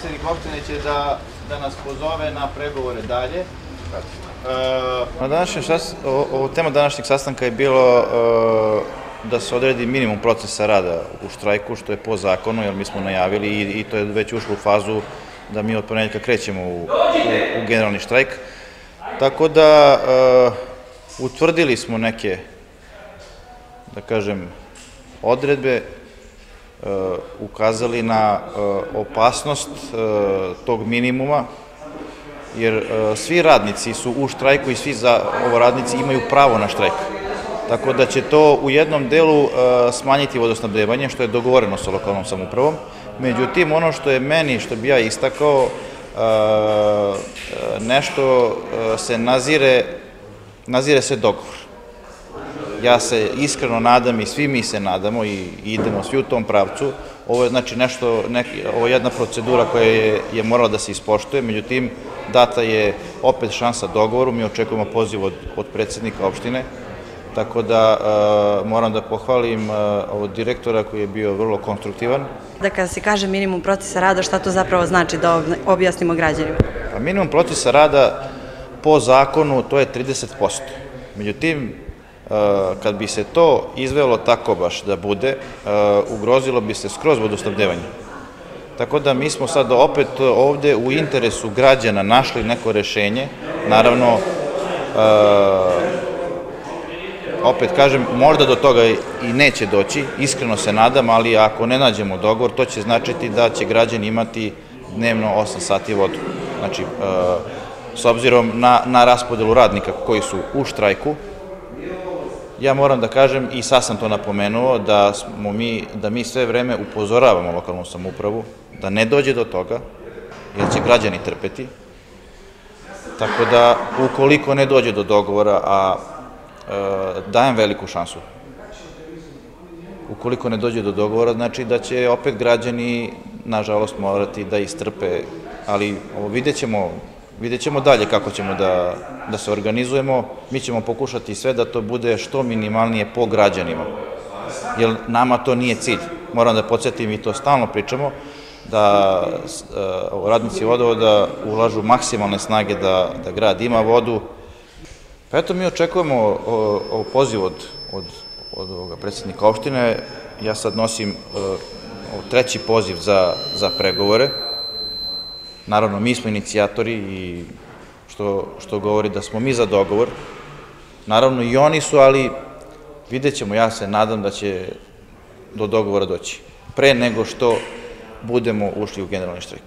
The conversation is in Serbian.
predsednik opštine će da, da nas pozove na pregovore dalje. Na današnjem o, tema današnjeg sastanka je bilo e, da se odredi minimum procesa rada u štrajku, što je po zakonu, jer mi smo najavili i, i to je već ušlo u fazu da mi od ponedjeljka krećemo u, u, u generalni štrajk. Tako da e, utvrdili smo neke, da kažem, odredbe, ukazali na opasnost tog minimuma, jer svi radnici su u štrajku i svi za ovo radnici imaju pravo na štrajk. Tako da će to u jednom delu smanjiti vodosnabdevanje, što je dogovoreno sa lokalnom samupravom. Međutim, ono što je meni, što bi ja istakao, nešto se nazire, nazire se dogovor. Ja se iskreno nadam i svi mi se nadamo i idemo svi u tom pravcu. Ovo je znači nešto, ovo je jedna procedura koja je, je morala da se ispoštuje, međutim data je opet šansa dogovoru, mi očekujemo poziv od, od predsednika opštine, tako da uh, moram da pohvalim uh, ovog direktora koji je bio vrlo konstruktivan. Da kada se kaže minimum procesa rada, šta to zapravo znači da objasnimo građanima? Pa minimum procesa rada po zakonu to je 30%. Međutim, kad bi se to izvelo tako baš da bude, ugrozilo bi se skroz vodosnabdevanje. Tako da mi smo sad opet ovde u interesu građana našli neko rešenje, naravno, opet kažem, možda do toga i neće doći, iskreno se nadam, ali ako ne nađemo dogovor, to će značiti da će građani imati dnevno 8 sati vodu. Znači, s obzirom na, na raspodelu radnika koji su u štrajku, Ja moram da kažem, i sad sam to napomenuo, da, smo mi, da mi sve vreme upozoravamo lokalnu samupravu da ne dođe do toga, jer će građani trpeti. Tako da, ukoliko ne dođe do dogovora, a e, dajem veliku šansu, ukoliko ne dođe do dogovora, znači da će opet građani, nažalost, morati da istrpe, ali ovo, vidjet ćemo Vidjet ćemo dalje kako ćemo da, da se organizujemo. Mi ćemo pokušati sve da to bude što minimalnije po građanima. Jer nama to nije cilj. Moram da podsjetim i to stalno pričamo, da uh, radnici vodovoda ulažu maksimalne snage da, da grad ima vodu. Pa eto mi očekujemo ovo poziv od, od, od ovoga predsednika opštine. Ja sad nosim uh, treći poziv za, za pregovore. Naravno, mi smo inicijatori i što, što govori da smo mi za dogovor. Naravno, i oni su, ali vidjet ćemo, ja se nadam da će do dogovora doći. Pre nego što budemo ušli u generalni štrajk.